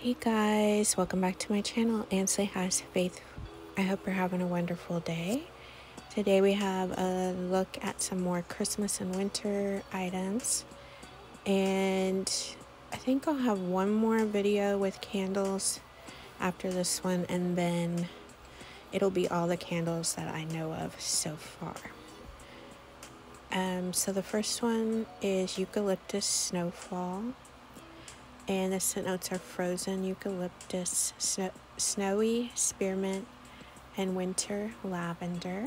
Hey guys, welcome back to my channel, Aynsley Has Faith. I hope you're having a wonderful day. Today we have a look at some more Christmas and winter items. And I think I'll have one more video with candles after this one and then it'll be all the candles that I know of so far. Um, so the first one is Eucalyptus Snowfall and the scent notes are frozen eucalyptus, snow, snowy spearmint, and winter lavender.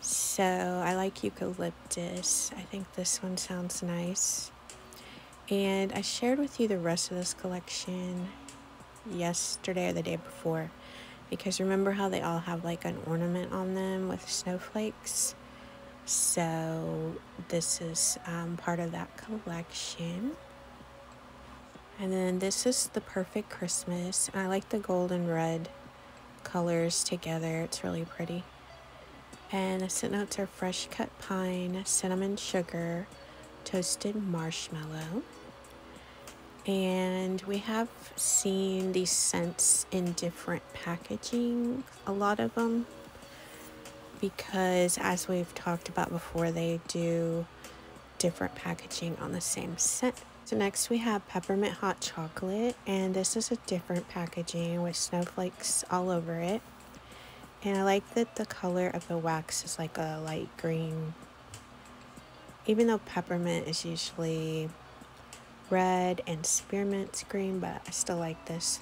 So I like eucalyptus. I think this one sounds nice. And I shared with you the rest of this collection yesterday or the day before because remember how they all have like an ornament on them with snowflakes? So this is um, part of that collection. And then this is the perfect Christmas. I like the gold and red colors together. It's really pretty. And the scent notes are fresh cut pine, cinnamon sugar, toasted marshmallow. And we have seen these scents in different packaging, a lot of them, because as we've talked about before, they do different packaging on the same scent. So next we have peppermint hot chocolate and this is a different packaging with snowflakes all over it. And I like that the color of the wax is like a light green. Even though peppermint is usually red and spearmint's green, but I still like this.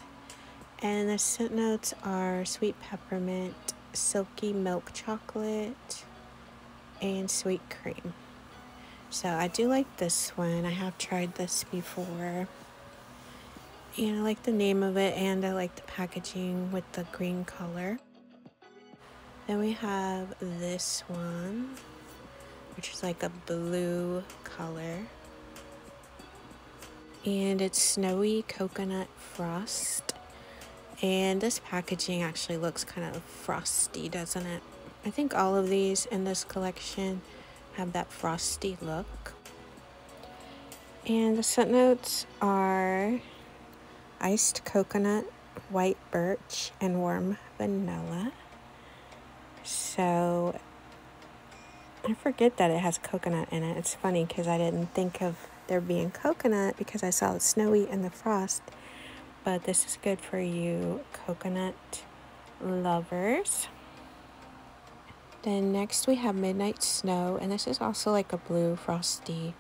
And the scent notes are sweet peppermint, silky milk chocolate, and sweet cream. So I do like this one. I have tried this before. And I like the name of it and I like the packaging with the green color. Then we have this one, which is like a blue color. And it's snowy coconut frost. And this packaging actually looks kind of frosty, doesn't it? I think all of these in this collection have that frosty look. And the scent notes are iced coconut, white birch, and warm vanilla. So I forget that it has coconut in it. It's funny because I didn't think of there being coconut because I saw it snowy in the frost. But this is good for you coconut lovers. Then next we have Midnight Snow, and this is also like a blue frosty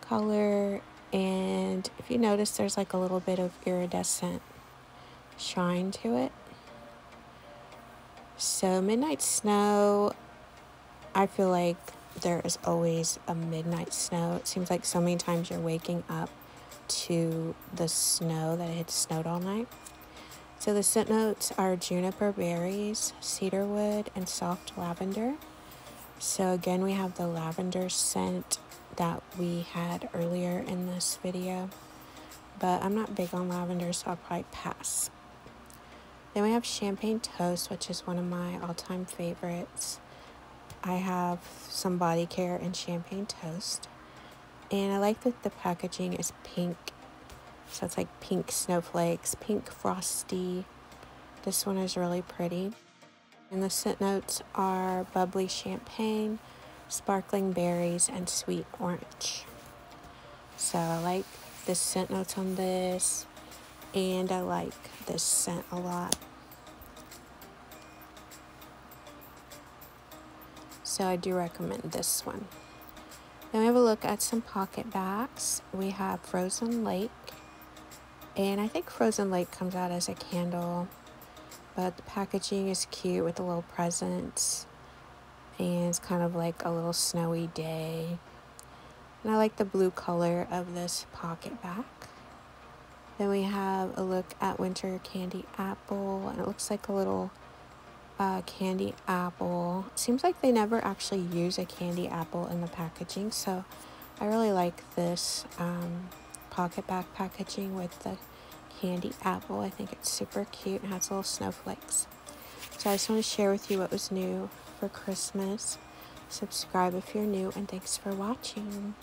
color. And if you notice, there's like a little bit of iridescent shine to it. So Midnight Snow, I feel like there is always a midnight snow. It seems like so many times you're waking up to the snow that it had snowed all night. So the scent notes are juniper berries, cedarwood, and soft lavender. So again, we have the lavender scent that we had earlier in this video. But I'm not big on lavender, so I'll probably pass. Then we have champagne toast, which is one of my all-time favorites. I have some body care and champagne toast. And I like that the packaging is pink so it's like pink snowflakes, pink frosty. This one is really pretty. And the scent notes are bubbly champagne, sparkling berries, and sweet orange. So I like the scent notes on this, and I like this scent a lot. So I do recommend this one. Then we have a look at some PocketBacs. We have Frozen Lake, and I think Frozen Lake comes out as a candle, but the packaging is cute with the little presents. And it's kind of like a little snowy day. And I like the blue color of this PocketBac. Then we have a look at Winter Candy Apple, and it looks like a little uh, candy apple. Seems like they never actually use a candy apple in the packaging, so I really like this um, PocketBac packaging with the candy apple. I think it's super cute and has little snowflakes. So I just want to share with you what was new for Christmas. Subscribe if you're new and thanks for watching.